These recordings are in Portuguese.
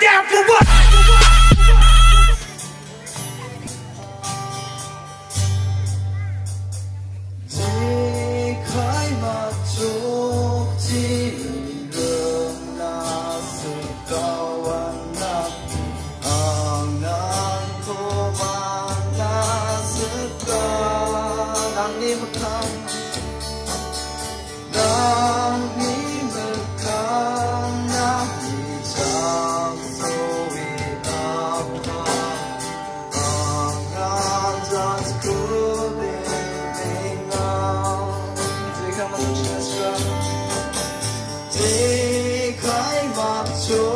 down for what? Take my soul.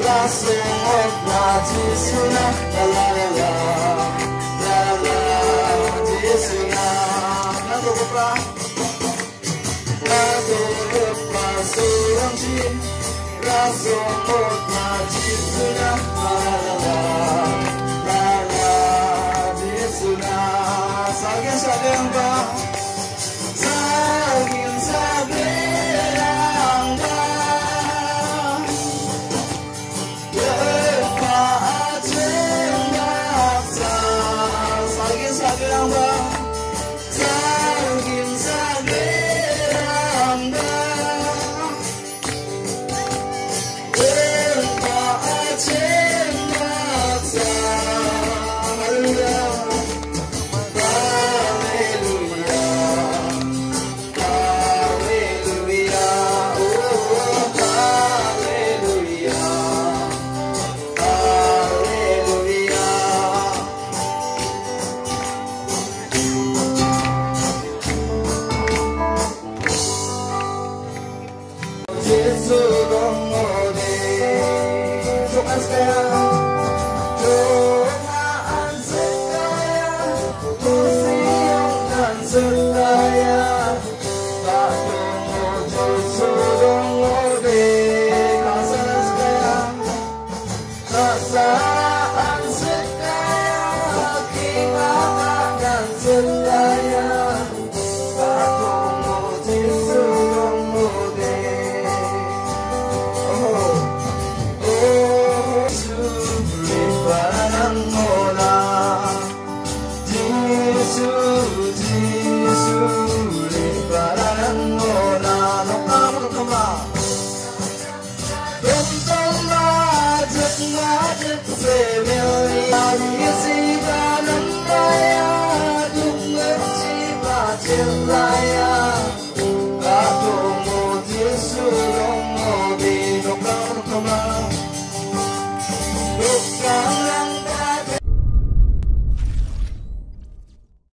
Graça é tradicional, la la la la, la la, tradicional. Não vou comprar. Quando eu passo onde, graça é tradicional, la la la. down. feel like